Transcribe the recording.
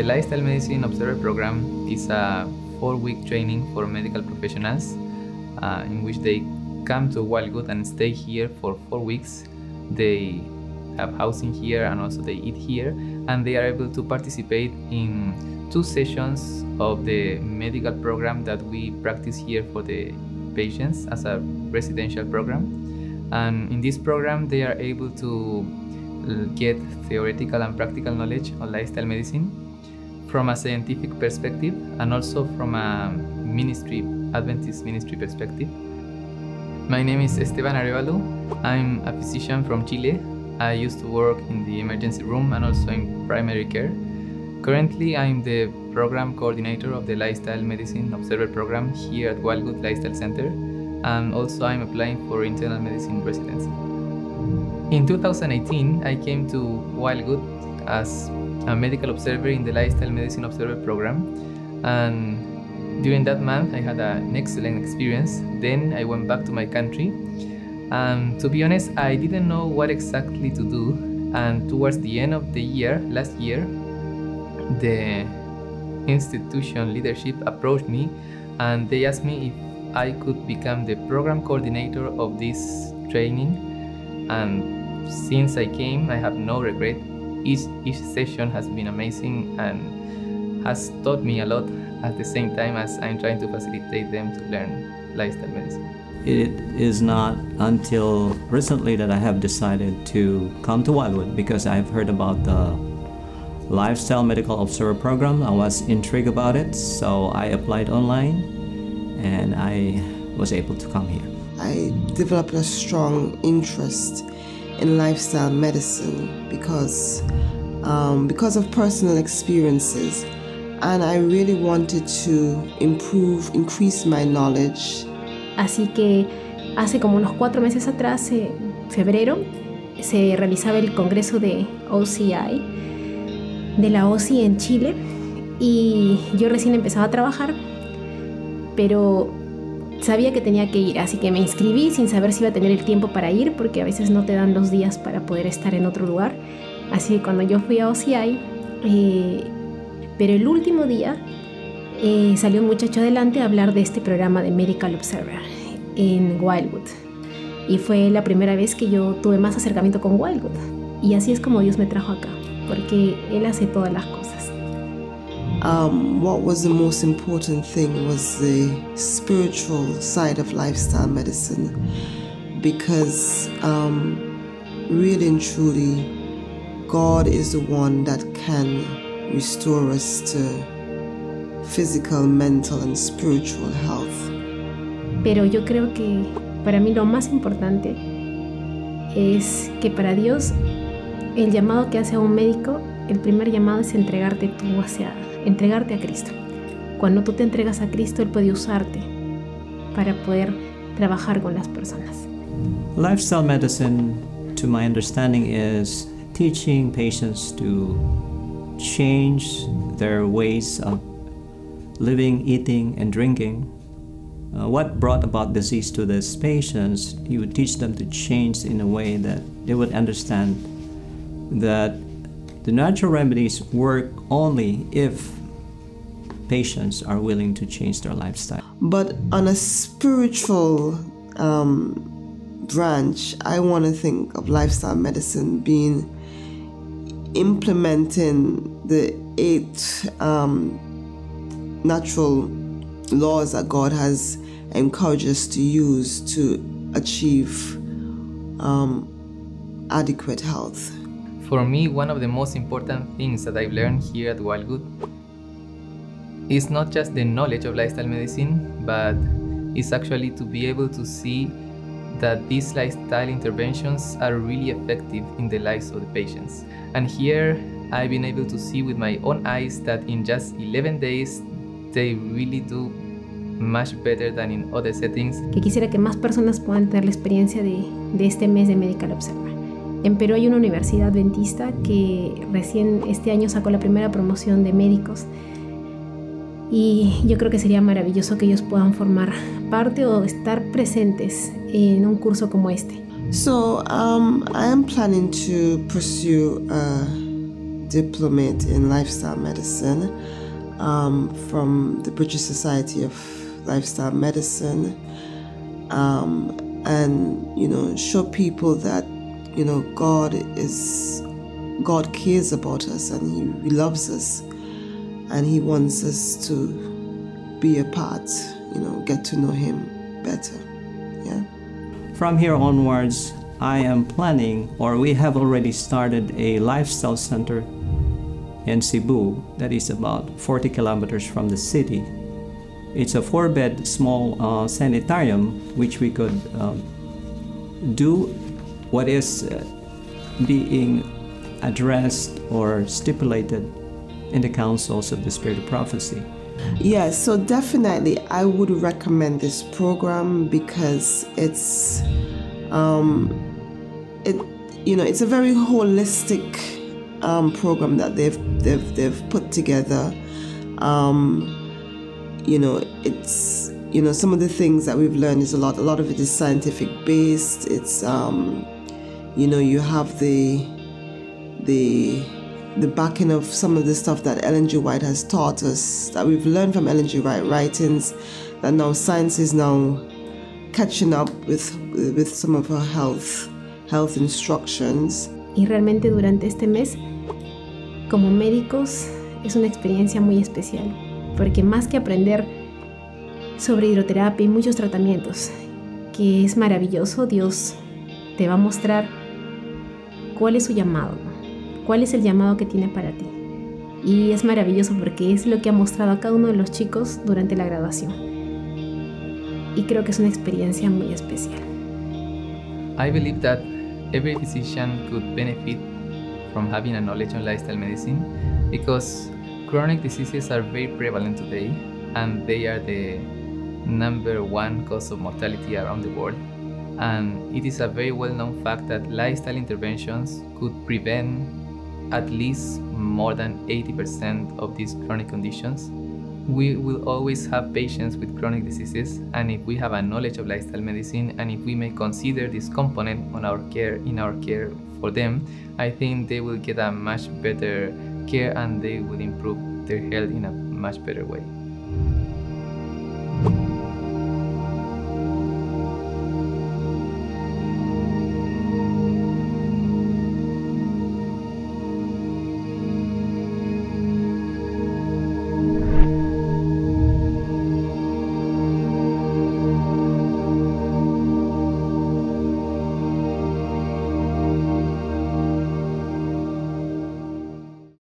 The Lifestyle Medicine Observer Program is a four week training for medical professionals uh, in which they come to Wildwood and stay here for four weeks. They have housing here and also they eat here, and they are able to participate in two sessions of the medical program that we practice here for the patients as a residential program. And in this program, they are able to get theoretical and practical knowledge on lifestyle medicine from a scientific perspective and also from a ministry, Adventist ministry perspective. My name is Esteban Arevalo. I'm a physician from Chile. I used to work in the emergency room and also in primary care. Currently, I'm the program coordinator of the Lifestyle Medicine Observer program here at Wildwood Lifestyle Center, and also I'm applying for internal medicine residency. In 2018, I came to Wildwood as a medical observer in the Lifestyle Medicine Observer program, and during that month, I had an excellent experience. Then I went back to my country, and to be honest, I didn't know what exactly to do. And towards the end of the year, last year, the institution leadership approached me and they asked me if I could become the program coordinator of this training. And since I came, I have no regret. Each, each session has been amazing and has taught me a lot at the same time as I'm trying to facilitate them to learn lifestyle medicine. It is not until recently that I have decided to come to Wildwood because I've heard about the Lifestyle Medical Observer program. I was intrigued about it, so I applied online and I was able to come here. I developed a strong interest in lifestyle medicine because um, because of personal experiences and I really wanted to improve, increase my knowledge. Así que hace como unos cuatro meses atrás, en febrero, se realizaba el congreso de OCI, de la OCI en Chile, y yo recién empezaba a trabajar, pero sabía que tenía que ir, así que me inscribí sin saber si iba a tener el tiempo para ir, porque a veces no te dan los días para poder estar en otro lugar. Así que cuando yo fui a OCI, eh, pero el último día eh, salió un muchacho adelante a hablar de este programa de Medical Observer en Wildwood. Y fue la primera vez que yo tuve más acercamiento con Wildwood. Y así es como Dios me trajo acá, porque Él hace todas las cosas. Um, what was the most important thing was the spiritual side of lifestyle medicine because um, really and truly, God is the one that can restore us to physical, mental, and spiritual health. Pero yo creo que para mí lo más importante es que para Dios el llamado que hace a un médico, el primer llamado es entregarte tú hacia, entregarte a Cristo. Cuando tú te entregas a Cristo, Él puede usarte para poder trabajar con las personas. Lifestyle medicine, to my understanding, is teaching patients to change their ways of living, eating, and drinking. Uh, what brought about disease to these patients, you would teach them to change in a way that they would understand that the natural remedies work only if patients are willing to change their lifestyle. But on a spiritual um, branch, I want to think of lifestyle medicine being implementing the eight um, natural laws that God has encouraged us to use to achieve um, adequate health. For me, one of the most important things that I've learned here at Wildwood is not just the knowledge of lifestyle medicine, but it's actually to be able to see that these lifestyle interventions are really effective in the lives of the patients. And here I've been able to see with my own eyes that in just 11 days they really do much better than in other settings. Que quisiera que más personas puedan tener la experiencia de, de este mes de Medical Observer. En Perú hay una universidad adventista que recién este año sacó la primera promoción de médicos y yo creo que sería maravilloso que ellos puedan formar parte o estar presentes en un curso como este. So um, I am planning to pursue a diplomate in lifestyle medicine um, from the British Society of Lifestyle Medicine, um, and you know, show people that you know God is God cares about us and He, loves us, and He wants us to be a part. You know, get to know Him better. Yeah. From here onwards, I am planning, or we have already started a lifestyle center in Cebu that is about 40 kilometers from the city. It's a four bed small uh, sanitarium which we could um, do what is uh, being addressed or stipulated in the counsels of the Spirit of Prophecy. Yeah, so definitely I would recommend this program because it's um, it you know it's a very holistic um, program that they've they've they've put together. Um, you know, it's you know some of the things that we've learned is a lot. A lot of it is scientific based. It's um, you know you have the the the backing of some of the stuff that Ellen G. White has taught us that we've learned from Ellen G. White writings that now science is now catching up with with some of her health health instructions. Y realmente durante este mes como médicos es una experiencia muy especial, porque más que aprender sobre hidroterapia y muchos tratamientos, que es maravilloso, Dios te va a mostrar cuál es su llamado, cuál es el llamado que tiene para ti. Y es maravilloso porque es lo que ha mostrado a cada uno de los chicos durante la graduación. Y creo que es una experiencia muy especial. I believe that every physician could benefit from having a knowledge on lifestyle medicine because chronic diseases are very prevalent today and they are the number one cause of mortality around the world. And it is a very well known fact that lifestyle interventions could prevent at least more than 80% of these chronic conditions. We will always have patients with chronic diseases, and if we have a knowledge of lifestyle medicine and if we may consider this component on our care in our care for them, I think they will get a much better care and they will improve their health in a much better way.